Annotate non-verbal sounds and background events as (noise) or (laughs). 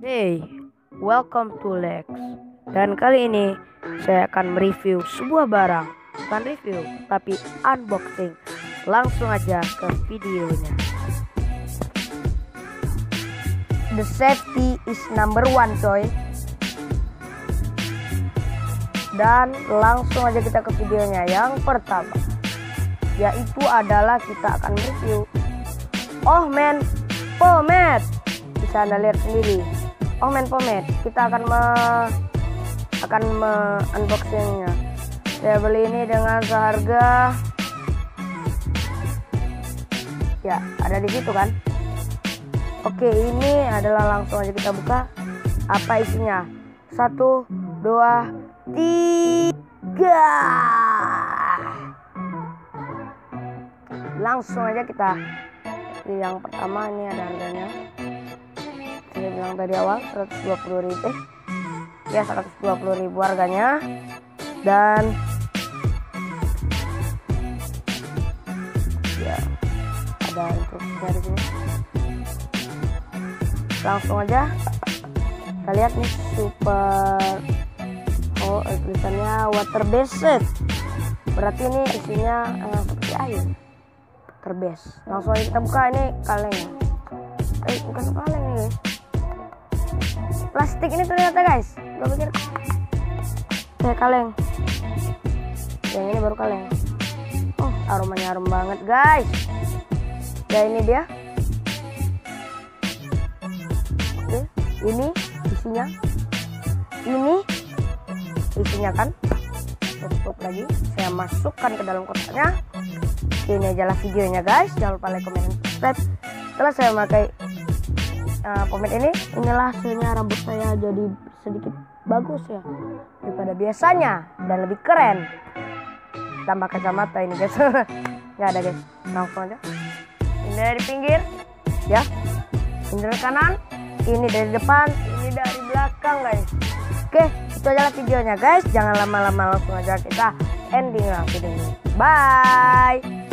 Hey, welcome to Lex. Dan kali ini saya akan mereview sebuah barang. Bukan review, tapi unboxing. Langsung aja ke videonya. The safety is number one, coy. Dan langsung aja kita ke videonya. Yang pertama, yaitu adalah kita akan review. Oh man, pomade. Bisa anda lihat sendiri oh main pomade. Kita akan me akan me unboxingnya saya beli ini dengan seharga ya ada di situ kan? Oke ini adalah langsung aja kita buka. Apa isinya? Satu dua tiga. Langsung aja kita. Yang pertama ini ada harganya bilang tadi awal 120 ribu. Eh ya 120 ribu harganya. Dan ya ada instruksinya di sini. Langsung aja kita lihat nih super. Oh tulisannya water based berarti ini isinya eh, seperti air. Terbes langsung aja kita buka ini kalengnya eh bukan kaleng guys plastik ini ternyata guys. Gue pikir kayak kaleng. Yang ini baru kaleng. Oh aromanya harum banget guys. Ya ini dia. Oke ini isinya. Ini isinya kan. Tutup lagi. Saya masukkan ke dalam kotaknya. Ini adalah videonya guys. Jangan lupa like comment subscribe. Setelah saya memakai uh, pomade ini. Inilah hasilnya rambut saya jadi sedikit bagus ya daripada biasanya dan lebih keren. Tambah kacamata ini guys. (laughs) Nggak ada guys. Langsung aja. Ini dari pinggir ya. Ini dari kanan. Ini dari depan ini dari belakang guys. Oke itu adalah videonya guys. Jangan lama-lama langsung aja kita ending lah videonya. Bye